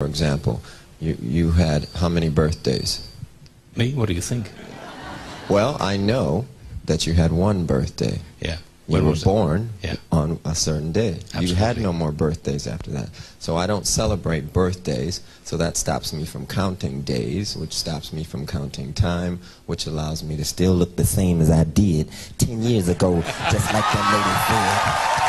For example, you, you had how many birthdays? Me? What do you think? Well, I know that you had one birthday. Yeah. You were born Yeah. on a certain day. Absolutely. You had no more birthdays after that. So I don't celebrate birthdays, so that stops me from counting days, which stops me from counting time, which allows me to still look the same as I did 10 years ago, just like that lady did.